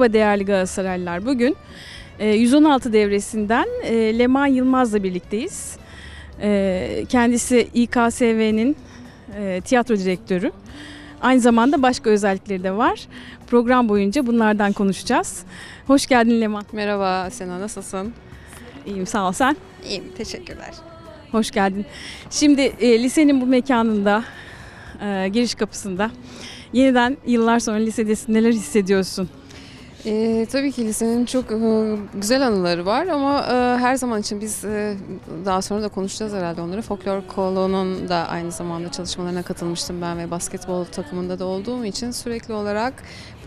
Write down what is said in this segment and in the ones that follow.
Merhaba değerli Galatasaraylılar. Bugün e, 116 devresinden e, Leman Yılmaz'la birlikteyiz. E, Kendisi İKSV'nin e, tiyatro direktörü. Aynı zamanda başka özellikleri de var. Program boyunca bunlardan konuşacağız. Hoş geldin Leman. Merhaba Sena nasılsın? İyiyim sağ ol sen. İyiyim teşekkürler. Hoş geldin. Şimdi e, lisenin bu mekanında, e, giriş kapısında yeniden yıllar sonra lisedesin. Neler hissediyorsun? Ee, tabii ki lisenin çok e, güzel anıları var ama e, her zaman için biz e, daha sonra da konuşacağız herhalde onları. Folklor Kolo'nun da aynı zamanda çalışmalarına katılmıştım ben ve basketbol takımında da olduğum için sürekli olarak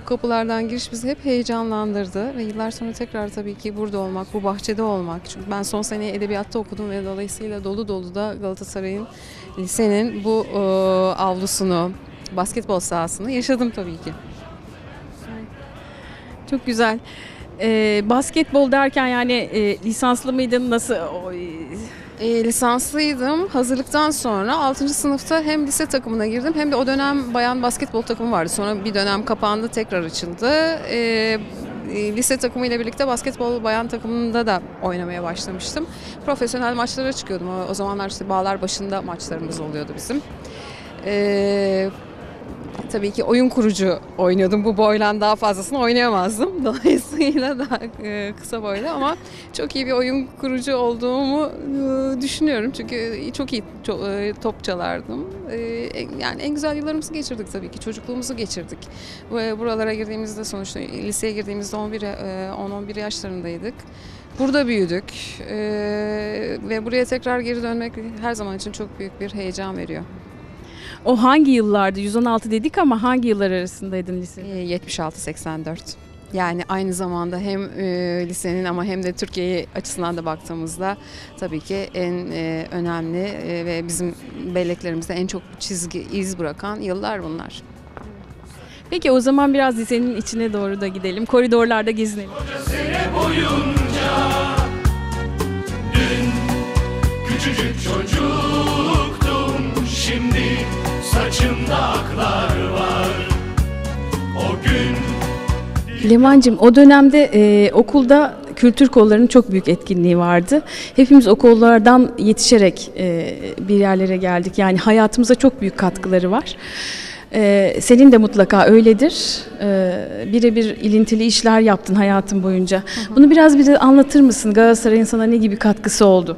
bu kapılardan giriş bizi hep heyecanlandırdı ve yıllar sonra tekrar tabii ki burada olmak, bu bahçede olmak. Çünkü ben son seneyi edebiyatta okudum ve dolayısıyla dolu dolu da Galatasaray'ın lisenin bu e, avlusunu, basketbol sahasını yaşadım tabii ki. Çok güzel. E, basketbol derken yani e, lisanslı mıydın? Nasıl? o, e, lisanslıydım. Hazırlıktan sonra 6. sınıfta hem lise takımına girdim hem de o dönem bayan basketbol takımı vardı. Sonra bir dönem kapandı, tekrar açıldı. E, e, lise takımıyla birlikte basketbol bayan takımında da oynamaya başlamıştım. Profesyonel maçlara çıkıyordum. O, o zamanlar işte bağlar başında maçlarımız oluyordu bizim. E, tabii ki oyun kurucu oynuyordum. Bu boylan daha fazlasını oynayamazdım. Dolayısıyla daha e, kısa boylu ama çok iyi bir oyun kurucu olduğumu e, düşünüyorum. Çünkü çok iyi e, top çalardım. Yani en güzel yıllarımızı geçirdik tabii ki. Çocukluğumuzu geçirdik. Buralara girdiğimizde sonuçta liseye girdiğimizde 11 e, 10-11 yaşlarındaydık. Burada büyüdük ve buraya tekrar geri dönmek her zaman için çok büyük bir heyecan veriyor. O hangi yıllardı? 116 dedik ama hangi yıllar arasındaydın lisede? E, 76-84. Yani aynı zamanda hem e, lisenin ama hem de Türkiye açısından da baktığımızda tabii ki en e, önemli e, ve bizim belleklerimizde en çok çizgi iz bırakan yıllar bunlar. Peki o zaman biraz lisenin içine doğru da gidelim. Koridorlarda gezinelim. Dün küçücük çocuktum Şimdi saçımda aklar var O gün Leman'cığım o dönemde e, okulda kültür kollarının çok büyük etkinliği vardı. Hepimiz o kollardan yetişerek e, bir yerlere geldik. Yani hayatımıza çok büyük katkıları var. E, senin de mutlaka öyledir. E, birebir ilintili işler yaptın hayatın boyunca. Bunu biraz bize anlatır mısın? Galatasaray'ın sana ne gibi katkısı oldu?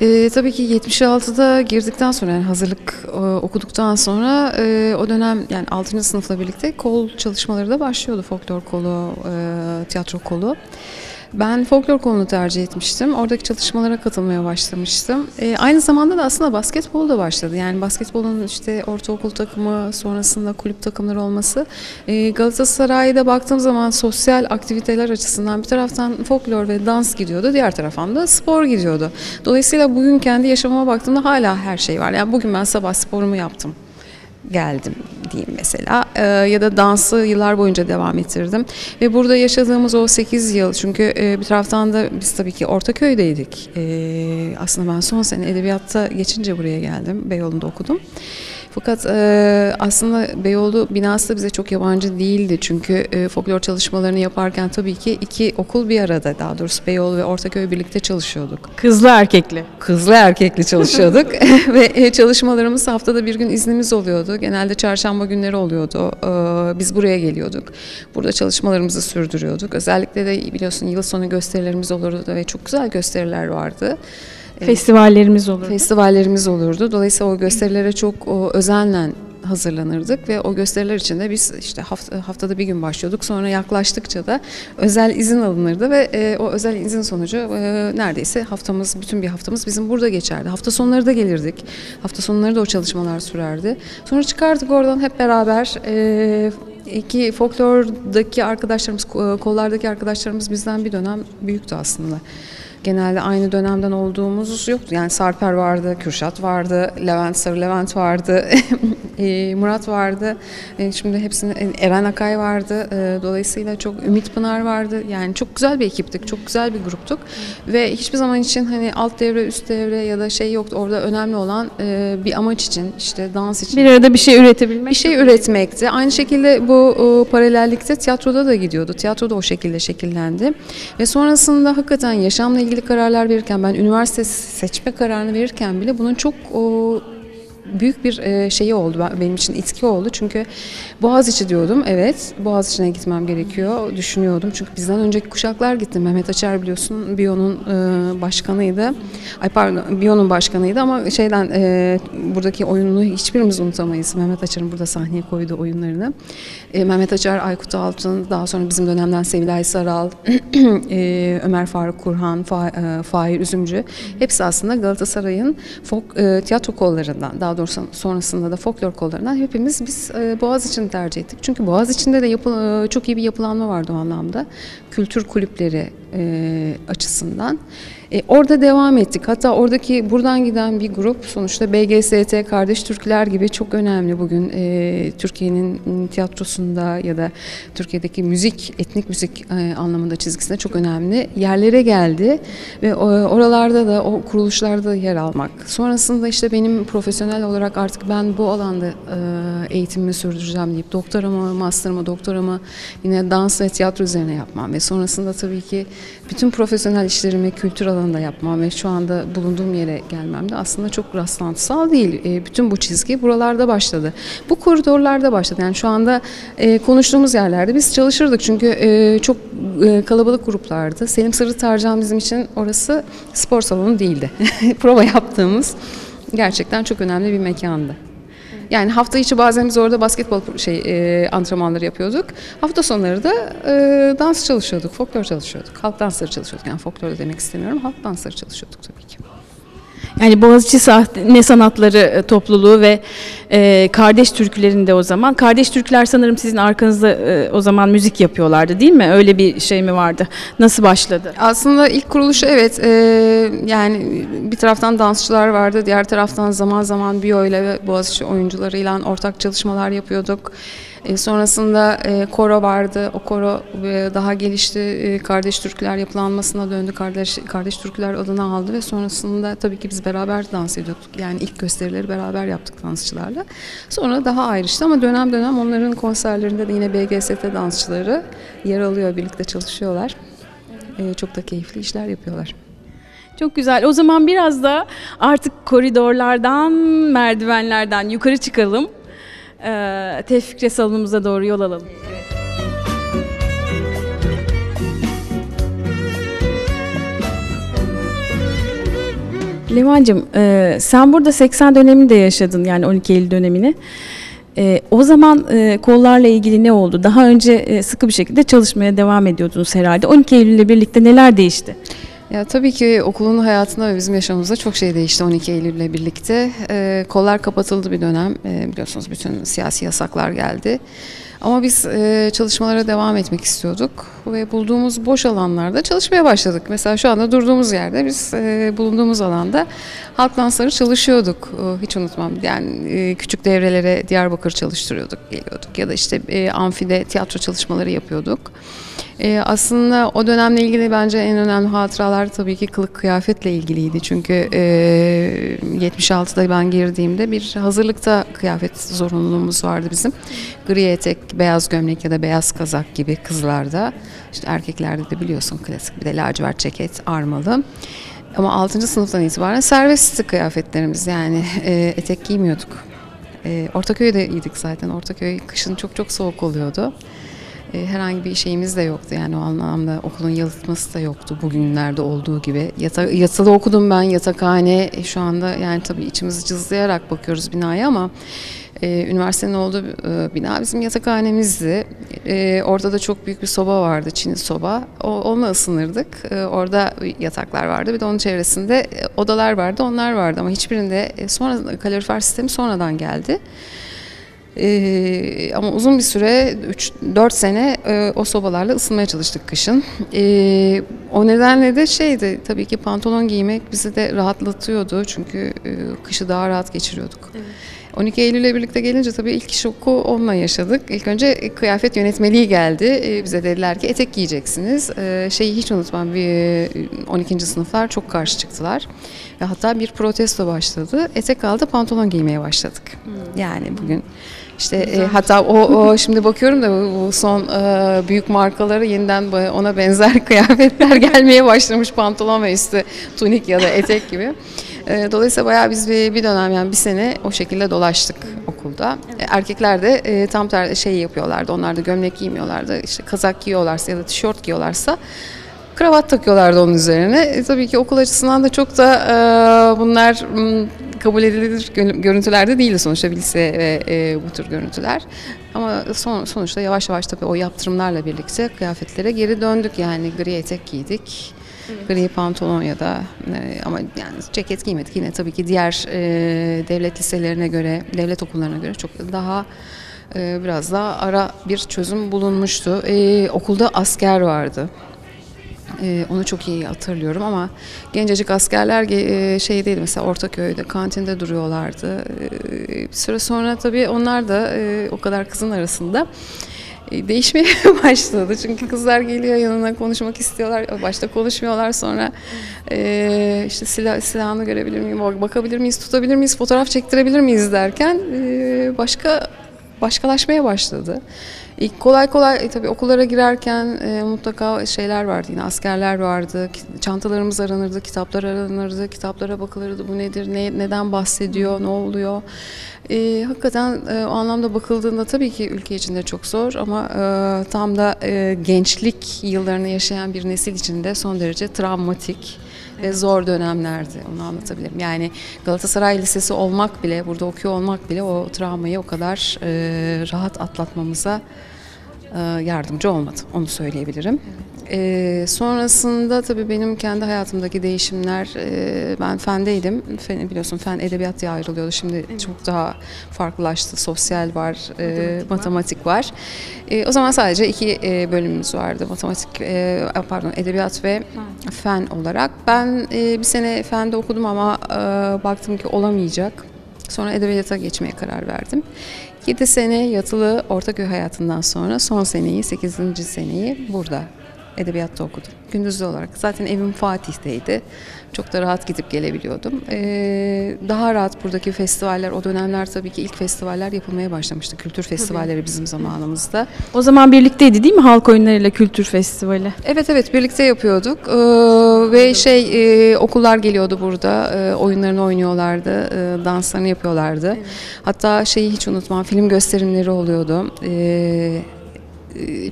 E, tabii ki 76'da girdikten sonra yani hazırlık e, okuduktan sonra e, o dönem yani 6. sınıfla birlikte kol çalışmaları da başlıyordu. Folklor kolu, e, tiyatro kolu. Ben folklor kolunu tercih etmiştim. Oradaki çalışmalara katılmaya başlamıştım. E, aynı zamanda da aslında basketbol da başladı. Yani basketbolun işte ortaokul takımı sonrasında kulüp takımları olması. E, Galatasaray'da baktığım zaman sosyal aktiviteler açısından bir taraftan folklor ve dans gidiyordu. Diğer taraftan da spor gidiyordu. Dolayısıyla bugün kendi yaşamıma baktığımda hala her şey var. Yani bugün ben sabah sporumu yaptım geldim diyeyim mesela. Ee, ya da dansı yıllar boyunca devam ettirdim. Ve burada yaşadığımız o 8 yıl çünkü e, bir taraftan da biz tabii ki Ortaköy'deydik. Ee, aslında ben son sene edebiyatta geçince buraya geldim Beyoğlu'nda okudum fakat e, aslında Beyoğlu binası da bize çok yabancı değildi çünkü e, folklor çalışmalarını yaparken tabii ki iki okul bir arada daha doğrusu Beyoğlu ve Ortaköy birlikte çalışıyorduk Kızlı erkekli. kızlı erkekli çalışıyorduk ve e, çalışmalarımız haftada bir gün iznimiz oluyordu. Genelde çarşamba günleri oluyordu. Ee, Biz buraya geliyorduk. Burada çalışmalarımızı sürdürüyorduk. Özellikle de biliyorsun yıl sonu gösterilerimiz olurdu ve çok güzel gösteriler vardı. Festivallerimiz olur. Festivallerimiz olurdu. Dolayısıyla o gösterilere çok o, özenle hazırlanırdık ve o gösteriler için de biz işte hafta, haftada bir gün başlıyorduk. Sonra yaklaştıkça da özel izin alınırdı ve e, o özel izin sonucu e, neredeyse haftamız, bütün bir haftamız bizim burada geçerdi. Hafta sonları da gelirdik. Hafta sonları da o çalışmalar sürerdi. Sonra çıkardık oradan hep beraber e, iki folklordaki arkadaşlarımız, ko- kollardaki arkadaşlarımız bizden bir dönem büyüktü aslında. Genelde aynı dönemden olduğumuz yoktu. Yani Sarper vardı, Kürşat vardı, Levent Sarı Levent vardı, e, Murat vardı. E, şimdi hepsini e, Eren Akay vardı. Dolayısıyla çok Ümit Pınar vardı. Yani çok güzel bir ekiptik, çok güzel bir gruptuk. Ve hiçbir zaman için hani alt devre, üst devre ya da şey yoktu. Orada önemli olan bir amaç için, işte dans için. Bir arada bir şey üretebilmek. bir şey üretmekti. Aynı şekilde bu paralellikte tiyatroda da gidiyordu. Tiyatro da o şekilde şekillendi. Ve sonrasında hakikaten yaşamla ilgili kararlar verirken ben üniversite seçme kararını verirken bile bunun çok o, büyük bir e, şeyi oldu. Ben- benim için itki oldu. Çünkü Boğaziçi diyordum. Evet Boğaziçi'ne gitmem gerekiyor düşünüyordum. Çünkü bizden önceki kuşaklar gitti. Mehmet Açar biliyorsun Biyo'nun e, başkanıydı. Ay pardon Biyo'nun başkanıydı ama şeyden e, buradaki oyununu hiçbirimiz unutamayız. Mehmet Açar'ın burada sahneye koyduğu oyunlarını. Mehmet Açar Aykut Altın daha sonra bizim dönemden Sevilay Saral Ömer Faruk Kurhan Fa- Fahir Üzümcü. Hepsi aslında Galatasaray'ın tiyatro kollarından daha doğrusu sonrasında da folklor kollarından hepimiz biz e, Boğaziçi'ni tercih ettik. Çünkü Boğaziçi'nde de yapı, e, çok iyi bir yapılanma vardı o anlamda. Kültür kulüpleri e, açısından. E, orada devam ettik. Hatta oradaki buradan giden bir grup sonuçta BGST, Kardeş Türkler gibi çok önemli bugün e, Türkiye'nin tiyatrosunda ya da Türkiye'deki müzik, etnik müzik e, anlamında çizgisinde çok önemli yerlere geldi ve o, oralarda da o kuruluşlarda da yer almak. Sonrasında işte benim profesyonel olarak artık ben bu alanda e, eğitimimi sürdüreceğim deyip doktoramı, master'ımı, doktoramı yine dans ve tiyatro üzerine yapmam ve sonrasında tabii ki bütün profesyonel işlerimi kültür alanında yapmam ve şu anda bulunduğum yere gelmem de aslında çok rastlantısal değil. E, bütün bu çizgi buralarda başladı. Bu koridorlarda başladı. Yani şu anda e, konuştuğumuz yerlerde biz çalışırdık çünkü e, çok e, kalabalık gruplardı. Selim Sırrı Tarcan bizim için orası spor salonu değildi. Prova yaptığımız gerçekten çok önemli bir mekandı. Yani hafta içi bazen biz orada basketbol şey e, antrenmanları yapıyorduk. Hafta sonları da e, dans çalışıyorduk, folklor çalışıyorduk. Halk dansları çalışıyorduk. Yani folklor demek istemiyorum. Halk dansları çalışıyorduk tabii ki. Yani Boğaziçi Sahne Sanatları e, Topluluğu ve e, Kardeş Türkülerinde o zaman. Kardeş Türküler sanırım sizin arkanızda e, o zaman müzik yapıyorlardı değil mi? Öyle bir şey mi vardı? Nasıl başladı? Aslında ilk kuruluşu evet e, yani bir taraftan dansçılar vardı, diğer taraftan zaman zaman Biyo ile ve Boğaziçi oyuncularıyla ortak çalışmalar yapıyorduk. E, sonrasında e, koro vardı. O koro e, daha gelişti. Kardeş Türküler yapılanmasına döndü. Kardeş Kardeş Türküler adını aldı ve sonrasında tabii ki biz beraber dans ediyorduk. Yani ilk gösterileri beraber yaptık dansçılarla. Sonra daha ayrıştı ama dönem dönem onların konserlerinde de yine BGST dansçıları yer alıyor, birlikte çalışıyorlar. Çok da keyifli işler yapıyorlar. Çok güzel. O zaman biraz da artık koridorlardan, merdivenlerden yukarı çıkalım. Ee, Tevfikre salonumuza doğru yol alalım. Levancığım, e, sen burada 80 dönemini de yaşadın yani 12 Eylül dönemini. E, o zaman e, kollarla ilgili ne oldu? Daha önce e, sıkı bir şekilde çalışmaya devam ediyordunuz herhalde. 12 Eylül ile birlikte neler değişti? Ya tabii ki okulun hayatında ve bizim yaşamımızda çok şey değişti 12 Eylül ile birlikte. Ee, kollar kapatıldı bir dönem. Ee, biliyorsunuz bütün siyasi yasaklar geldi. Ama biz e, çalışmalara devam etmek istiyorduk ve bulduğumuz boş alanlarda çalışmaya başladık. Mesela şu anda durduğumuz yerde biz e, bulunduğumuz alanda halk dansları çalışıyorduk. E, hiç unutmam. Yani e, küçük devrelere Diyarbakır çalıştırıyorduk, geliyorduk ya da işte e, amfide tiyatro çalışmaları yapıyorduk. Ee, aslında o dönemle ilgili bence en önemli hatıralar tabii ki kılık kıyafetle ilgiliydi. Çünkü e, 76'da ben girdiğimde bir hazırlıkta kıyafet zorunluluğumuz vardı bizim. Gri etek, beyaz gömlek ya da beyaz kazak gibi kızlarda. İşte erkeklerde de biliyorsun klasik bir de lacivert ceket, armalı. Ama 6. sınıftan itibaren serbestti kıyafetlerimiz yani e, etek giymiyorduk. E, Ortaköy'de iyiydik zaten. Ortaköy kışın çok çok soğuk oluyordu. E, herhangi bir şeyimiz de yoktu yani o anlamda okulun yalıtması da yoktu bugünlerde olduğu gibi. Yata, yatılı okudum ben yatakhane e, şu anda yani tabii içimizi cızlayarak bakıyoruz binaya ama e, üniversitenin olduğu e, bina bizim yatakhanemizdi. E, orada da çok büyük bir soba vardı, Çin'i soba. O, onunla ısınırdık. E, orada yataklar vardı. Bir de onun çevresinde e, odalar vardı, onlar vardı ama hiçbirinde e, sonra kalorifer sistemi sonradan geldi. Ee, ama uzun bir süre 3-4 sene e, o sobalarla ısınmaya çalıştık kışın. Ee, o nedenle de şeydi tabii ki pantolon giymek bizi de rahatlatıyordu çünkü e, kışı daha rahat geçiriyorduk. 12 Eylül'le birlikte gelince tabii ilk şoku onunla yaşadık. İlk önce kıyafet yönetmeliği geldi. Bize dediler ki etek giyeceksiniz. Şeyi hiç unutmam bir e, 12. sınıflar çok karşı çıktılar. Ve hatta bir protesto başladı. Etek aldı pantolon giymeye başladık. Yani bugün işte e, hatta o, o şimdi bakıyorum da bu son e, büyük markaları yeniden ona benzer kıyafetler gelmeye başlamış pantolon ve üstü tunik ya da etek gibi. E, dolayısıyla bayağı biz bir, bir dönem yani bir sene o şekilde dolaştık okulda. E, erkekler de e, tam ter şey yapıyorlardı. Onlar da gömlek giymiyorlardı. İşte kazak giyiyorlarsa ya da tişört giyiyorlarsa kravat takıyorlardı onun üzerine. E, tabii ki okul açısından da çok da e, bunlar m, kabul edilir gö- görüntüler de değildi sonuçta lise ve e, bu tür görüntüler. Ama son, sonuçta yavaş yavaş tabii o yaptırımlarla birlikte kıyafetlere geri döndük. Yani gri etek giydik. Gri pantolon ya da e, ama yani ceket giymedik. Yine tabii ki diğer e, devlet liselerine göre, devlet okullarına göre çok daha e, biraz daha ara bir çözüm bulunmuştu. E, okulda asker vardı. Ee, onu çok iyi hatırlıyorum ama gencecik askerler e, şey değil mesela Ortaköy'de kantinde duruyorlardı. Ee, bir süre sonra tabii onlar da e, o kadar kızın arasında e, değişmeye başladı. Çünkü kızlar geliyor yanına konuşmak istiyorlar. Başta konuşmuyorlar sonra işte silah, silahını görebilir miyim, bak- bakabilir miyiz, tutabilir miyiz, fotoğraf çektirebilir miyiz derken başka başkalaşmaya başladı. İlk kolay kolay e, tabii okullara girerken e, mutlaka şeyler vardı yine askerler vardı. Çantalarımız aranırdı, kitaplar aranırdı, kitaplara bakılırdı. Bu nedir, ne, neden bahsediyor, ne oluyor? E, hakikaten e, o anlamda bakıldığında tabii ki ülke içinde çok zor ama e, tam da e, gençlik yıllarını yaşayan bir nesil için de son derece travmatik ve zor dönemlerdi. Onu anlatabilirim. Yani Galatasaray Lisesi olmak bile, burada okuyor olmak bile o travmayı o kadar e, rahat atlatmamıza e, yardımcı olmadı. Onu söyleyebilirim. E, sonrasında tabii benim kendi hayatımdaki değişimler, e, ben fendeydim. Fen, biliyorsun fen edebiyat diye ayrılıyordu. Şimdi çok daha farklılaştı. Sosyal var, e, matematik var. E, o zaman sadece iki e, bölümümüz vardı. Matematik, e, pardon edebiyat ve fen olarak. Ben e, bir sene fende okudum ama e, baktım ki olamayacak. Sonra edebiyata geçmeye karar verdim. 7 sene yatılı Ortaköy hayatından sonra son seneyi, 8. seneyi burada edebiyatta okudum. Gündüzlü olarak. Zaten evim Fatih'teydi. Çok da rahat gidip gelebiliyordum. Ee, daha rahat buradaki festivaller, o dönemler tabii ki ilk festivaller yapılmaya başlamıştı. Kültür festivalleri bizim zamanımızda. O zaman birlikteydi değil mi Halk Oyunları'yla Kültür Festivali? Evet evet birlikte yapıyorduk Ee, ve şey e, okullar geliyordu burada e, oyunlarını oynuyorlardı e, danslarını yapıyorlardı hatta şeyi hiç unutmam film gösterimleri oluyordu Ee, e,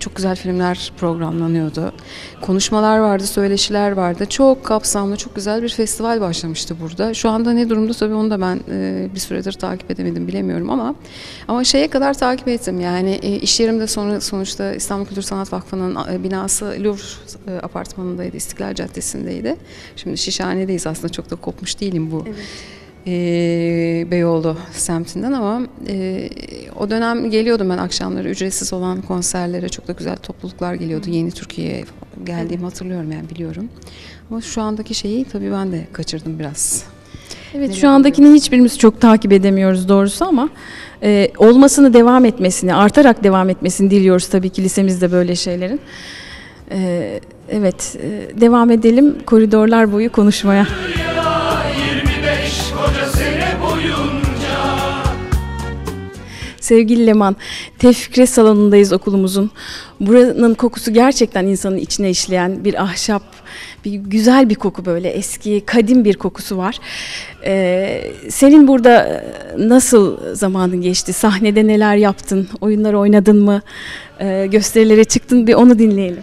çok güzel filmler programlanıyordu. Konuşmalar vardı söyleşiler vardı. Çok kapsamlı çok güzel bir festival başlamıştı burada. Şu anda ne durumda? Tabii onu da ben e, bir süredir takip edemedim bilemiyorum ama ama şeye kadar takip ettim. Yani e, iş yerimde sonra sonuçta İstanbul Kültür Sanat Vakfı'nın e, binası Louvre apartmanındaydı, İstiklal Caddesi'ndeydi. Şimdi Şişhane'deyiz aslında çok da kopmuş değilim bu e, Beyoğlu semtinden ama e, o dönem geliyordum ben akşamları ücretsiz olan konserlere çok da güzel topluluklar geliyordu. Yeni Türkiye'ye geldiğimi hatırlıyorum yani biliyorum. Ama şu andaki şeyi tabii ben de kaçırdım biraz. Evet Neler şu andakini hiçbirimiz çok takip edemiyoruz doğrusu ama e, olmasını devam etmesini, artarak devam etmesini diliyoruz tabii ki lisemizde böyle şeylerin. E, evet e, devam edelim koridorlar boyu konuşmaya. Sevgili Leman, Tefkire salonundayız okulumuzun. Buranın kokusu gerçekten insanın içine işleyen bir ahşap, bir güzel bir koku böyle eski, kadim bir kokusu var. Ee, senin burada nasıl zamanın geçti? Sahnede neler yaptın? Oyunlar oynadın mı? Ee, gösterilere çıktın? Bir onu dinleyelim.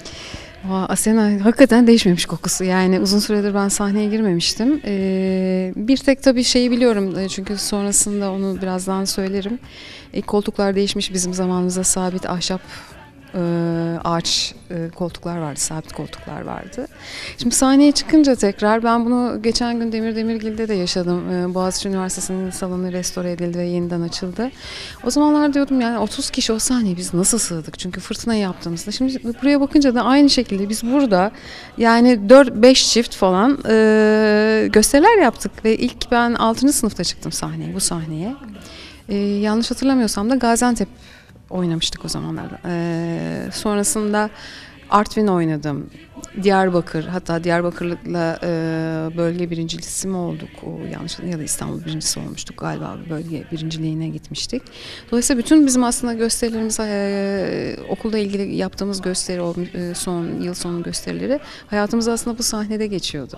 Vay, Asena hakikaten değişmemiş kokusu. Yani uzun süredir ben sahneye girmemiştim. Ee, bir tek tabii şeyi biliyorum e, çünkü sonrasında onu birazdan söylerim. E, koltuklar değişmiş bizim zamanımızda sabit ahşap e, ağaç koltuklar vardı, sabit koltuklar vardı. Şimdi sahneye çıkınca tekrar ben bunu geçen gün Demir Demirgil'de de yaşadım. E, Boğaziçi Üniversitesi'nin salonu restore edildi ve yeniden açıldı. O zamanlar diyordum yani 30 kişi o sahneye biz nasıl sığdık? Çünkü fırtına yaptığımızda. Şimdi buraya bakınca da aynı şekilde biz burada yani 4-5 çift falan e, gösteriler yaptık ve ilk ben 6. sınıfta çıktım sahneye, bu sahneye. E, yanlış hatırlamıyorsam da Gaziantep oynamıştık o zamanlar. E, sonrasında Artvin oynadım. Diyarbakır hatta Diyarbakır'la e, bölge birincisi mi olduk o yanlış ya da İstanbul birincisi olmuştuk galiba bölge birinciliğine gitmiştik. Dolayısıyla bütün bizim aslında gösterilerimiz e, okulda ilgili yaptığımız gösteri e, son yıl sonu gösterileri hayatımız aslında bu sahnede geçiyordu.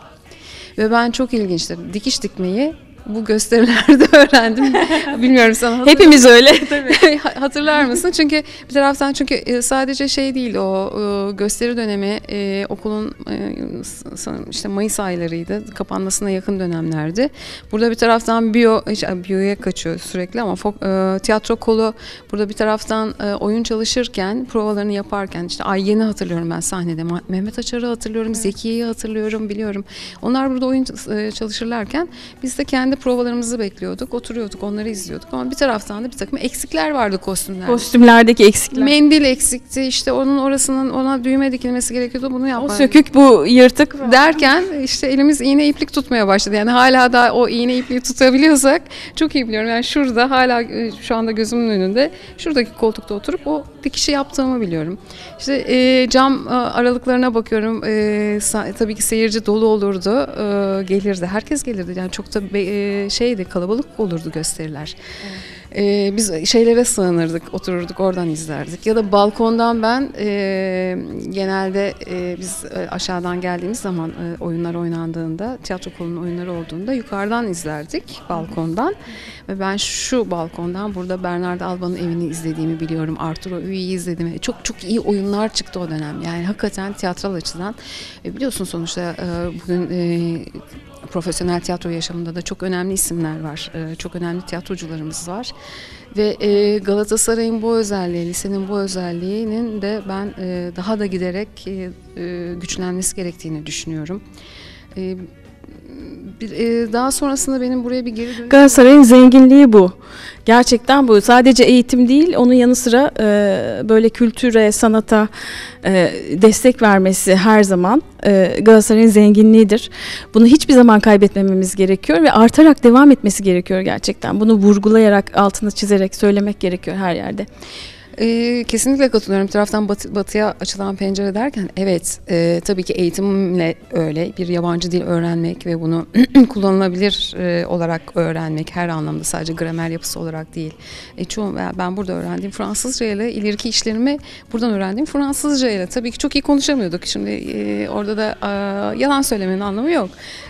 Ve ben çok ilginçtir dikiş dikmeyi bu gösterilerde öğrendim. Bilmiyorum sana hatırlar- Hepimiz öyle. Hatırlar mısın? Çünkü bir taraftan çünkü e, sadece şey değil o e, gösteri dönemi e, okulun işte Mayıs aylarıydı. Kapanmasına yakın dönemlerdi. Burada bir taraftan biyo biyoya kaçıyor sürekli ama tiyatro kolu burada bir taraftan oyun çalışırken provalarını yaparken işte ay yeni hatırlıyorum ben sahnede Mehmet Açar'ı hatırlıyorum, Zekiye'yi hatırlıyorum, biliyorum. Onlar burada oyun çalışırlarken biz de kendi provalarımızı bekliyorduk, oturuyorduk, onları izliyorduk ama bir taraftan da bir takım eksikler vardı kostümlerde. Kostümlerdeki eksikler. Mendil eksikti işte onun orasının ona düğme dikilmesi gerekiyordu bunu o yapmak. sökük bu yırtık. Derken işte elimiz iğne iplik tutmaya başladı. Yani hala da o iğne ipliği tutabiliyorsak çok iyi biliyorum. Yani şurada hala e, şu anda gözümün önünde şuradaki koltukta oturup o dikişi yaptığımı biliyorum. İşte e, cam e, aralıklarına bakıyorum. E, tabii ki seyirci dolu olurdu. E, gelirdi. Herkes gelirdi. Yani çok da be- e, şeydi kalabalık olurdu gösteriler. Ee, biz şeylere sığınırdık, otururduk, oradan izlerdik. Ya da balkondan ben e, genelde e, biz e, aşağıdan geldiğimiz zaman e, oyunlar oynandığında, tiyatro kolunun oyunları olduğunda yukarıdan izlerdik balkondan. Ve ben şu balkondan burada Bernard Alba'nın evini izlediğimi biliyorum. Arturo Üi'yi izlediğimi. Çok çok iyi oyunlar çıktı o dönem. Yani hakikaten tiyatral açıdan. E, biliyorsun sonuçta e, bugün e, profesyonel tiyatro yaşamında da çok önemli isimler var. Ee, Çok önemli tiyatrocularımız var. Ve e, Galatasaray'ın bu özelliği, lisenin bu özelliğinin de ben e, daha da giderek e, e, güçlenmesi gerektiğini düşünüyorum. E, e, daha sonrasında benim buraya bir geri dönüşüm Galatasaray'ın zenginliği bu. Gerçekten bu. Sadece eğitim değil, onun yanı sıra e, böyle kültüre, sanata e, destek vermesi her zaman e, Galatasaray'ın zenginliğidir. Bunu hiçbir zaman kaybetmememiz gerekiyor ve artarak devam etmesi gerekiyor gerçekten. Bunu vurgulayarak, altını çizerek söylemek gerekiyor her yerde. Ee, kesinlikle katılıyorum. Bir taraftan batı- batıya açılan pencere derken evet e, tabii ki eğitimle öyle bir yabancı dil öğrenmek ve bunu kullanılabilir e, olarak öğrenmek her anlamda sadece gramer yapısı olarak değil. E, çoğu ben burada öğrendiğim Fransızca ile ileriki işlerimi buradan öğrendiğim Fransızca ile tabii ki çok iyi konuşamıyorduk. Şimdi e, orada da e, yalan söylemenin anlamı yok.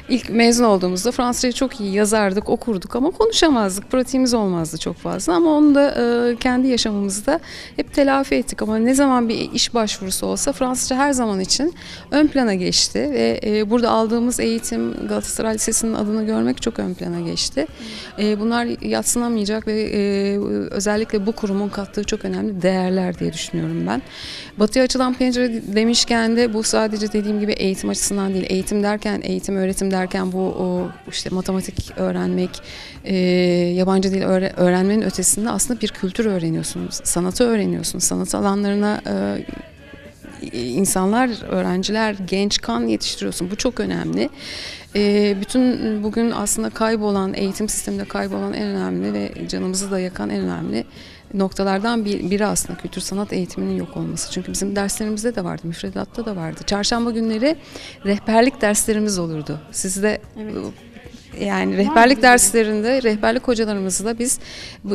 İlk mezun olduğumuzda Fransızcayı çok iyi yazardık, okurduk ama konuşamazdık. Pratiğimiz olmazdı çok fazla ama onu da e, kendi yaşamımızda hep telafi ettik. Ama ne zaman bir iş başvurusu olsa Fransızca her zaman için ön plana geçti ve e, burada aldığımız eğitim Galatasaray Lisesi'nin adını görmek çok ön plana geçti. E, bunlar yatsınamayacak ve e, özellikle bu kurumun kattığı çok önemli değerler diye düşünüyorum ben. Batıya açılan pencere demişken de bu sadece dediğim gibi eğitim açısından değil. Eğitim derken, eğitim öğretim derken bu o işte matematik öğrenmek, e, yabancı dil öğre- öğrenmenin ötesinde aslında bir kültür öğreniyorsunuz, sanatı öğreniyorsunuz. Sanat alanlarına e, insanlar, öğrenciler, genç kan yetiştiriyorsun. Bu çok önemli. E, bütün bugün aslında kaybolan, eğitim sisteminde kaybolan en önemli ve canımızı da yakan en önemli noktalardan bir, biri aslında kültür sanat eğitiminin yok olması. Çünkü bizim derslerimizde de vardı, müfredatta da vardı. Çarşamba günleri rehberlik derslerimiz olurdu. Sizde yani rehberlik derslerinde rehberlik hocalarımızla biz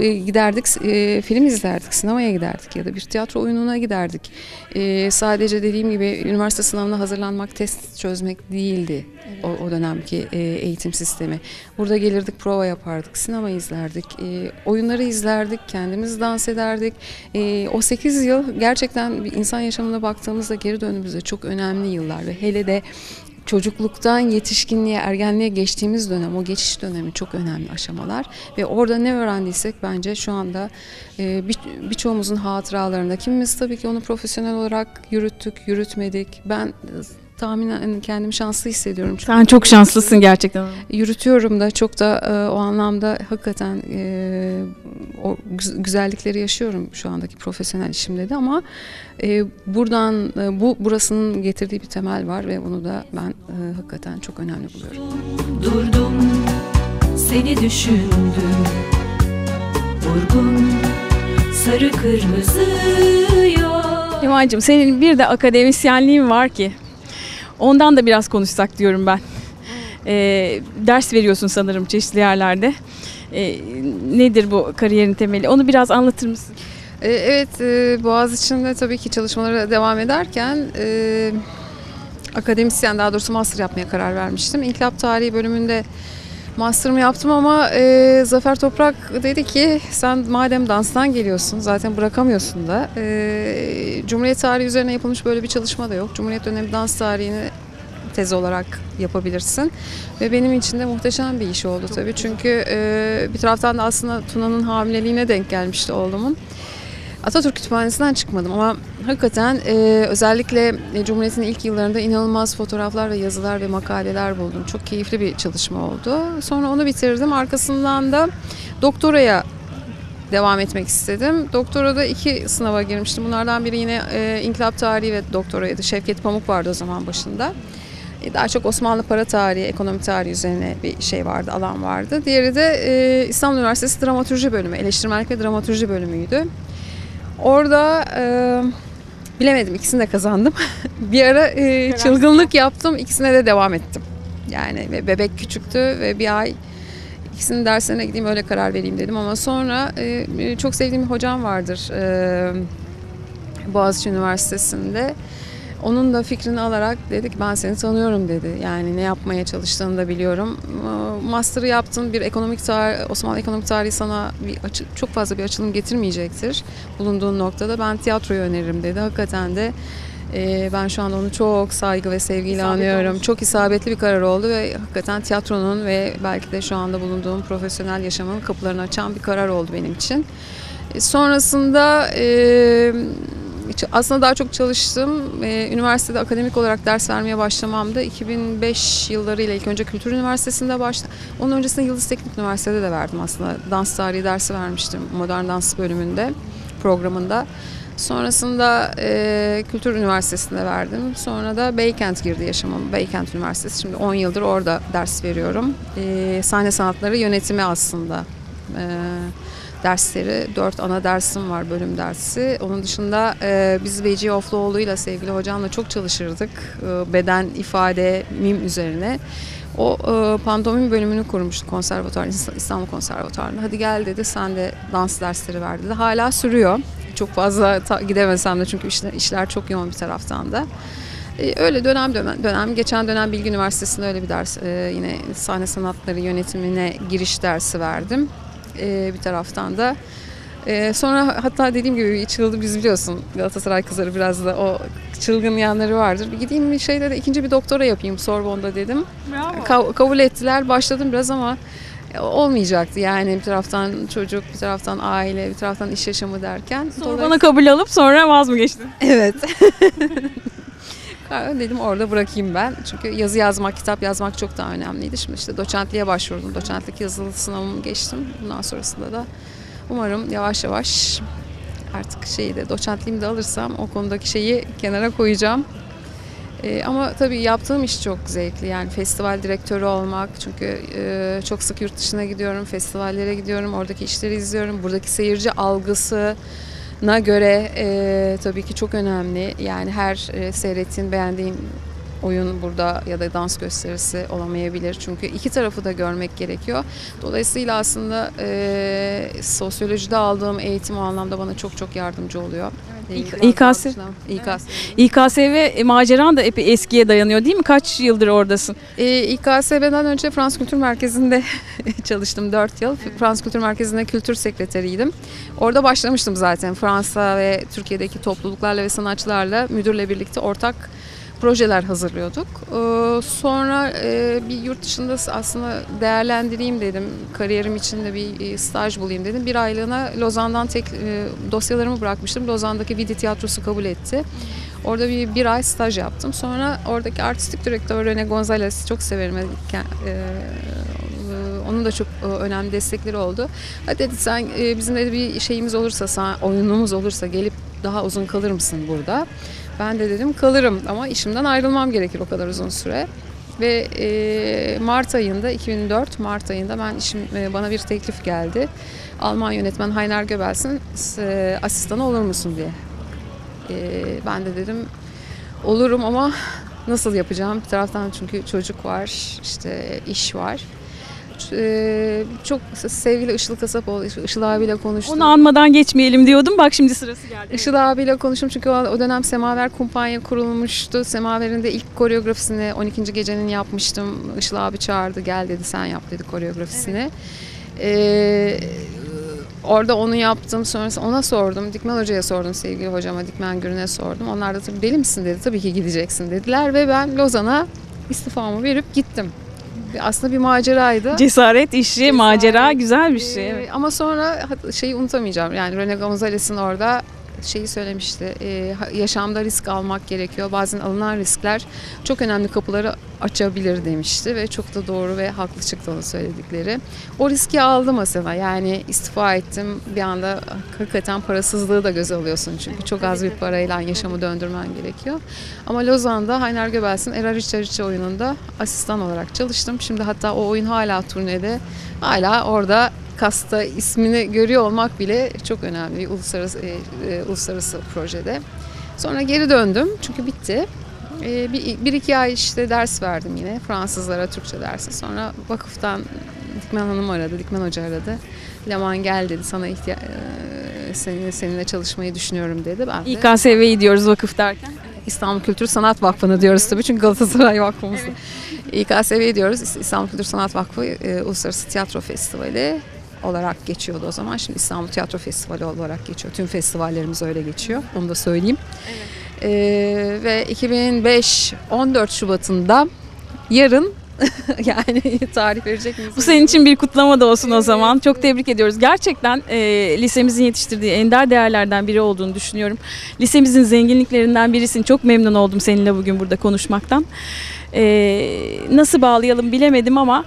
e, giderdik, e, film izlerdik, sinemaya giderdik ya da bir tiyatro oyununa giderdik. E, sadece dediğim gibi üniversite sınavına hazırlanmak, test çözmek değildi o, o dönemki e, eğitim sistemi. Burada gelirdik, prova yapardık, sinema izlerdik, e, oyunları izlerdik, kendimiz dans ederdik. E, o 8 yıl gerçekten insan yaşamına baktığımızda geri döndüğümüzde çok önemli yıllar ve hele de çocukluktan yetişkinliğe, ergenliğe geçtiğimiz dönem, o geçiş dönemi çok önemli aşamalar. Ve orada ne öğrendiysek bence şu anda e, bir- birçoğumuzun hatıralarında. Kimimiz tabii ki onu profesyonel olarak yürüttük, yürütmedik. Ben tahminen kendimi şanslı hissediyorum. Çünkü Sen çok şanslısın gerçekten. Yürütüyorum da çok da e, o anlamda hakikaten e, o güz- güzellikleri yaşıyorum şu andaki profesyonel işimde de ama e, buradan e, bu burasının getirdiği bir temel var ve bunu da ben e, hakikaten çok önemli buluyorum. Durdum, seni düşündüm Vurgun, sarı kırmızı Limancığım senin bir de akademisyenliğin var ki. Ondan da biraz konuşsak diyorum ben. Ee, ders veriyorsun sanırım çeşitli yerlerde. Ee, nedir bu kariyerin temeli? Onu biraz anlatır mısın? E, evet e, Boğaziçi'nde tabii ki çalışmalara devam ederken e, akademisyen daha doğrusu master yapmaya karar vermiştim. İnkılap Tarihi bölümünde master'ımı yaptım ama e, Zafer Toprak dedi ki sen madem danstan geliyorsun zaten bırakamıyorsun da e, Cumhuriyet tarihi üzerine yapılmış böyle bir çalışma da yok. Cumhuriyet dönemi dans tarihini tez olarak yapabilirsin. Ve benim için de muhteşem bir iş oldu tabii. Çünkü e, bir taraftan da aslında Tuna'nın hamileliğine denk gelmişti oğlumun. Atatürk Kütüphanesi'nden çıkmadım ama hakikaten e, özellikle e, Cumhuriyet'in ilk yıllarında inanılmaz fotoğraflar ve yazılar ve makaleler buldum. Çok keyifli bir çalışma oldu. Sonra onu bitirdim. Arkasından da doktoraya devam etmek istedim. Doktorada iki sınava girmiştim. Bunlardan biri yine e, İnkılap Tarihi ve doktoraydı. Şevket Pamuk vardı o zaman başında. E, Daha çok Osmanlı para tarihi, ekonomi tarihi üzerine bir şey vardı, alan vardı. Diğeri de e, İstanbul Üniversitesi Dramatürji Bölümü, Eleştirmenlik ve Dramatürji Bölümüydü. Orada e, bilemedim, ikisini de kazandım. bir ara e, çılgınlık yaptım, ikisine de devam ettim. Yani ve bebek küçüktü ve bir ay ikisinin derslerine gideyim öyle karar vereyim dedim ama sonra e, e, çok sevdiğim bir hocam vardır e, Boğaziçi Üniversitesi'nde. Onun da fikrini alarak dedik ben seni tanıyorum dedi. Yani ne yapmaya çalıştığını da biliyorum. Ee, Master'ı yaptın bir ekonomik tarih, Osmanlı ekonomik tarihi sana bir açı- çok fazla bir açılım getirmeyecektir. Bulunduğun noktada ben tiyatroyu öneririm dedi. Hakikaten de e, ben şu anda onu çok saygı ve sevgiyle İsabet anıyorum. olmuş. Çok isabetli bir karar oldu ve hakikaten tiyatronun ve belki de şu anda bulunduğum profesyonel yaşamın kapılarını açan bir karar oldu benim için. E, Sonrasında e, aslında daha çok çalıştım. E, üniversitede akademik olarak ders vermeye başlamamda 2005 yıllarıyla ilk önce Kültür Üniversitesi'nde başladım. Onun öncesinde Yıldız Teknik Üniversitede de verdim aslında. Dans tarihi dersi vermiştim modern dans bölümünde, programında. Sonrasında e, Kültür Üniversitesi'nde verdim. Sonra da Beykent girdi yaşamam. Beykent Üniversitesi. Şimdi 10 yıldır orada ders veriyorum. E, sahne sanatları yönetimi aslında. E, dersleri. Dört ana dersim var bölüm dersi. Onun dışında e, biz Veci Ofluoğlu ile sevgili hocamla çok çalışırdık. E, beden, ifade, mim üzerine. O e, pandomim bölümünü kurmuştu konservatuar, İstanbul Konservatuarı'nda. Hadi gel dedi sen de dans dersleri ver dedi. Hala sürüyor. Çok fazla gidemesem de çünkü işler, işler çok yoğun bir taraftan da. E, öyle dönem dönem, dönem geçen dönem Bilgi Üniversitesi'nde öyle bir ders e, yine sahne sanatları yönetimine giriş dersi verdim e, bir taraftan da. E, sonra hatta dediğim gibi çıldı biz biliyorsun Galatasaray kızları biraz da o çılgın yanları vardır. Bir gideyim bir şeyde de ikinci bir doktora yapayım Sorbon'da dedim. Ka- kabul ettiler başladım biraz ama olmayacaktı yani bir taraftan çocuk bir taraftan aile bir taraftan iş yaşamı derken. Sonra bana kabul alıp sonra vaz mı geçtin? Evet. Ya Dedim orada bırakayım ben. Çünkü yazı yazmak, kitap yazmak çok daha önemliydi. Şimdi işte doçentliğe başvurdum. Doçentlik yazılı sınavımı geçtim. Bundan sonrasında da umarım yavaş yavaş artık şeyi de doçentliğimi de alırsam o konudaki şeyi kenara koyacağım. Ee, ama tabii yaptığım iş çok zevkli. Yani festival direktörü olmak. Çünkü e, çok sık yurt dışına gidiyorum. Festivallere gidiyorum. Oradaki işleri izliyorum. Buradaki seyirci algısı na göre e, tabii ki çok önemli. Yani her e, seyrettiğin, beğendiğin oyun burada ya da dans gösterisi olamayabilir. Çünkü iki tarafı da görmek gerekiyor. Dolayısıyla aslında e, sosyolojide aldığım eğitim o anlamda bana çok çok yardımcı oluyor. Daha İKS. İKS. İKSV maceran da epey eskiye dayanıyor değil mi? Kaç yıldır oradasın? E, İKSV'den önce Frans Kültür Merkezi'nde çalıştım 4 yıl. Frans Kültür Merkezi'nde kültür sekreteriydim. Orada başlamıştım zaten Fransa ve Türkiye'deki topluluklarla ve sanatçılarla müdürle birlikte ortak projeler hazırlıyorduk. Ee, Sonra e, bir yurt dışında aslında değerlendireyim dedim. Kariyerim için de bir e, staj bulayım dedim. Bir aylığına Lozan'dan tek e, dosyalarımı bırakmıştım. Lozan'daki Vidi Tiyatrosu kabul etti. Orada bir, bir ay staj yaptım. Sonra oradaki artistik direktör Rene Gonzalez çok severim. Onun da çok önemli destekleri oldu. Hadi dedi sen bizim de bir şeyimiz olursa, oyunumuz olursa gelip daha uzun kalır mısın burada? Ben de dedim kalırım ama işimden ayrılmam gerekir o kadar uzun süre. Ve e, Mart ayında 2004 Mart ayında ben işim e, bana bir teklif geldi. Alman yönetmen Heiner Göbels'in e, asistanı olur musun diye. E, ben de dedim olurum ama nasıl yapacağım? Bir taraftan çünkü çocuk var, işte iş var. E, çok sevgili Işıl Kasapoğlu, Işıl abiyle konuştum. Onu anmadan geçmeyelim diyordum. Bak şimdi sırası geldi. Işıl abiyle konuştum çünkü o, dönem Semaver kumpanya kurulmuştu. Semaver'in de ilk koreografisini 12. gecenin yapmıştım. Işıl abi çağırdı gel dedi sen yap dedi koreografisini. Ee, orada onu yaptım. Sonrasında ona sordum. Dikmen Hoca'ya sordum sevgili hocama. Dikmen Gürün'e sordum. Onlar da tabii deli misin dedi. Tabii ki gideceksin dediler ve ben Lozan'a istifamı verip gittim. Aslında bir maceraydı. Cesaret, işi, macera güzel bir şey. Evet. Ama sonra şeyi unutamayacağım. Yani Rene Gonzalez'in orada şeyi söylemişti. e, yaşamda risk almak gerekiyor. Bazen alınan riskler çok önemli kapıları açabilir demişti ve çok da doğru ve haklı çıktı onun söyledikleri. O riski aldım mesela. Yani istifa ettim. Bir anda hakikaten parasızlığı da göze alıyorsun çünkü çok az bir parayla yaşamı döndürmen gerekiyor. Ama Lozan'da Heiner Göbels'in Erar İçeriçi oyununda asistan olarak çalıştım. Şimdi hatta o oyun hala turnede. Hala orada kasta ismini görüyor olmak bile çok önemli uluslararası, e, e, uluslararası projede. Sonra geri döndüm çünkü bitti. E, bir, bir iki ay işte ders verdim yine Fransızlara Türkçe dersi. Sonra vakıftan Dikmen Hanım aradı, Dikmen Hoca aradı. Leman gel dedi sana ihtiya e, seninle, seninle çalışmayı düşünüyorum dedi. Ben de İKSV'yi diyoruz vakıf derken. İstanbul Kültür Sanat Vakfı'nı diyoruz tabii çünkü Galatasaray Vakfımız. İKSV diyoruz. İs- İstanbul Kültür Sanat Vakfı e, Uluslararası Tiyatro Festivali olarak geçiyordu o zaman. Şimdi İstanbul Tiyatro Festivali olarak geçiyor. Tüm festivallerimiz öyle geçiyor. Onu da söyleyeyim. E, ve 2005 14 Şubat'ında yarın yani tarih verecek miyiz? Bu senin için bir kutlama da olsun o zaman. Çok tebrik ediyoruz. Gerçekten e, lisemizin yetiştirdiği ender değerlerden biri olduğunu düşünüyorum. Lisemizin zenginliklerinden birisin. Çok memnun oldum seninle bugün burada konuşmaktan. E, nasıl bağlayalım bilemedim ama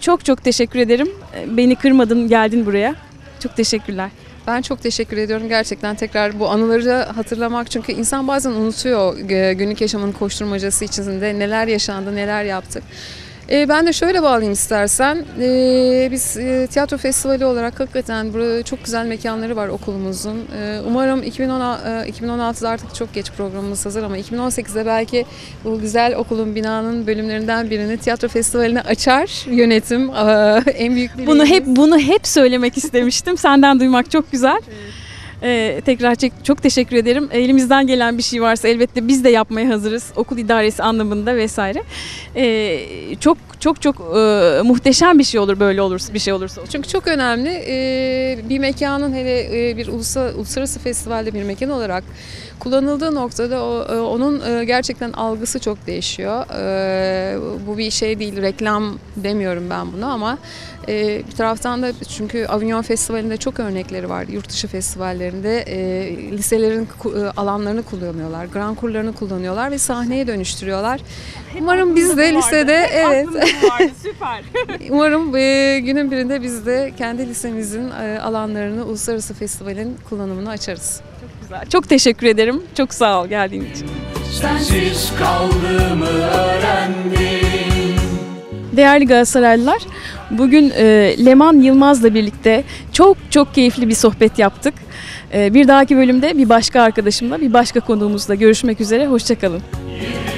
çok çok teşekkür ederim. E, Beni kırmadın, geldin buraya. Çok teşekkürler. Ben çok teşekkür ediyorum gerçekten tekrar bu anıları da hatırlamak çünkü insan bazen unutuyor e, günlük yaşamın koşturmacası içinde neler yaşandı, neler yaptık. E, ben de şöyle bağlayayım istersen. E, biz e, tiyatro festivali olarak hakikaten burada çok güzel mekanları var okulumuzun. E, umarım 2016, e, 2016'da artık çok geç programımız hazır ama 2018'de belki bu güzel okulun binanın bölümlerinden birini tiyatro festivaline açar yönetim. E, en büyük Bunu hep bunu hep söylemek istemiştim. Senden duymak çok güzel. Ee, tekrar çok, teşekkür ederim. Elimizden gelen bir şey varsa elbette biz de yapmaya hazırız. Okul idaresi anlamında vesaire. Ee, çok çok çok e, muhteşem bir şey olur böyle olursa bir şey olursa. Çünkü çok önemli Ee, bir mekanın hele e, bir ulusal, uluslararası festivalde bir mekan olarak kullanıldığı noktada o, e, onun e, gerçekten algısı çok değişiyor. Ee, Bu bir şey değil, reklam demiyorum ben buna ama e, bir taraftan da çünkü Avignon Festivali'nde çok örnekleri var. Yurt dışı festivallerinde e, liselerin e, alanlarını kullanıyorlar, grand kurlarını kullanıyorlar ve sahneye dönüştürüyorlar. Umarım biz de lisede evet Süper. Umarım e, günün birinde biz de kendi lisemizin e, alanlarını uluslararası festivalin kullanımını açarız. Güzel. Çok teşekkür ederim. Çok sağ ol geldiğin için. Sensiz kaldığımı öğrendim Değerli Galatasaraylılar, bugün e, Leman Yılmaz'la birlikte çok çok keyifli bir sohbet yaptık. E, bir dahaki bölümde bir başka arkadaşımla, bir başka konuğumuzla görüşmek üzere. Hoşçakalın. Yirmi